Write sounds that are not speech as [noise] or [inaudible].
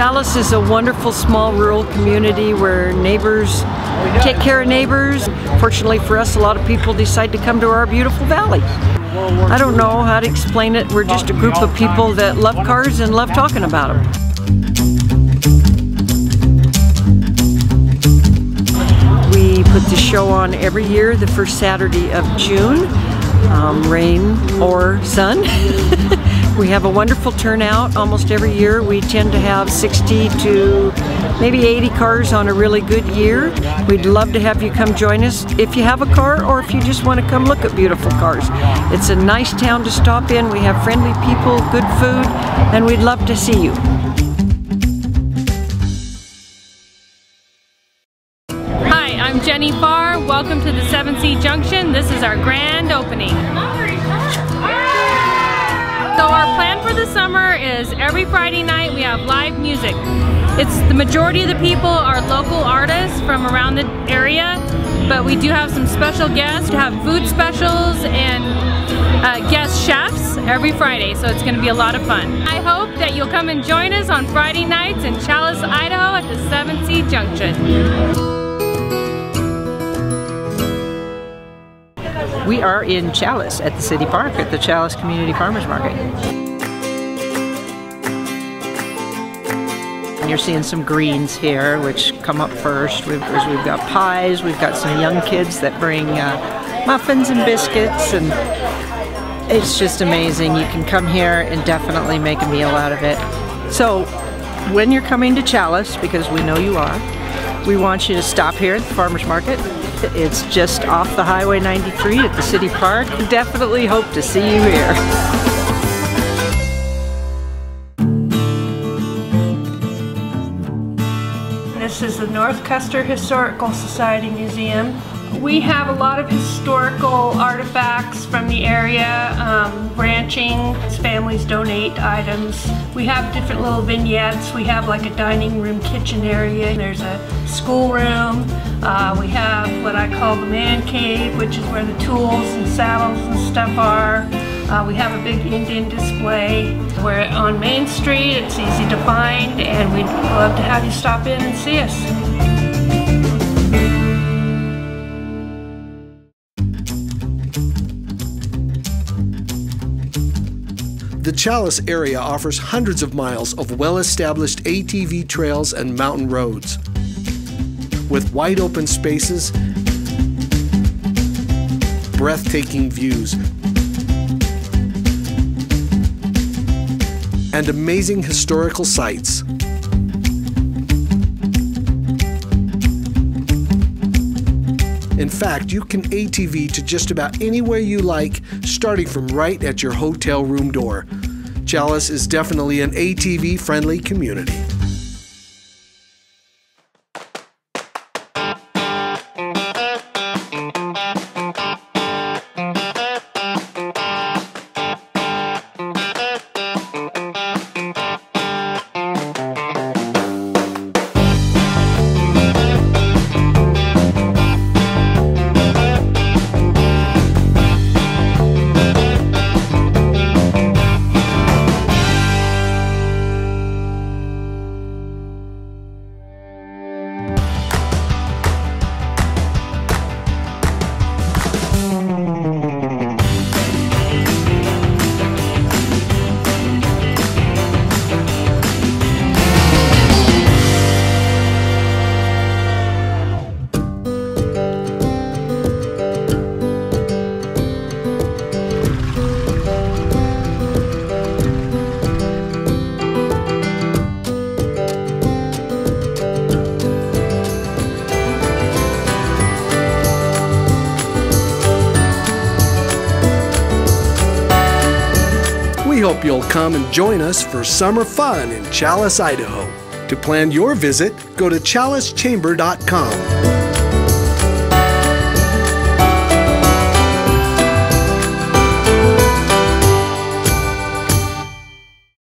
Challis is a wonderful small rural community where neighbors take care of neighbors. Fortunately for us, a lot of people decide to come to our beautiful valley. I don't know how to explain it. We're just a group of people that love cars and love talking about them. We put the show on every year the first Saturday of June, um, rain or sun. [laughs] We have a wonderful turnout almost every year. We tend to have 60 to maybe 80 cars on a really good year. We'd love to have you come join us if you have a car or if you just want to come look at beautiful cars. It's a nice town to stop in. We have friendly people, good food, and we'd love to see you. Hi, I'm Jenny Farr. Welcome to the 7C Junction. This is our grand opening. So our plan for the summer is every Friday night we have live music. It's the majority of the people are local artists from around the area, but we do have some special guests. We have food specials and uh, guest chefs every Friday, so it's going to be a lot of fun. I hope that you'll come and join us on Friday nights in Challis, Idaho at the 7C Junction. We are in Challis at the City Park at the Challis Community Farmers Market. And you're seeing some greens here, which come up first. We've, we've got pies, we've got some young kids that bring uh, muffins and biscuits, and it's just amazing. You can come here and definitely make a meal out of it. So, when you're coming to Challis, because we know you are, we want you to stop here at the farmer's market it's just off the Highway 93 at the City Park. Definitely hope to see you here. This is the North Custer Historical Society Museum. We have a lot of historical artifacts from the area, um, ranching, families donate items. We have different little vignettes. We have like a dining room kitchen area. There's a schoolroom. Uh, we have what I call the man cave, which is where the tools and saddles and stuff are. Uh, we have a big Indian display. We're on Main Street. It's easy to find and we'd love to have you stop in and see us. The Challis area offers hundreds of miles of well-established ATV trails and mountain roads. With wide open spaces, breathtaking views, and amazing historical sites. In fact, you can ATV to just about anywhere you like, starting from right at your hotel room door. Challis is definitely an ATV friendly community. We hope you'll come and join us for summer fun in Challis, Idaho. To plan your visit, go to challischamber.com.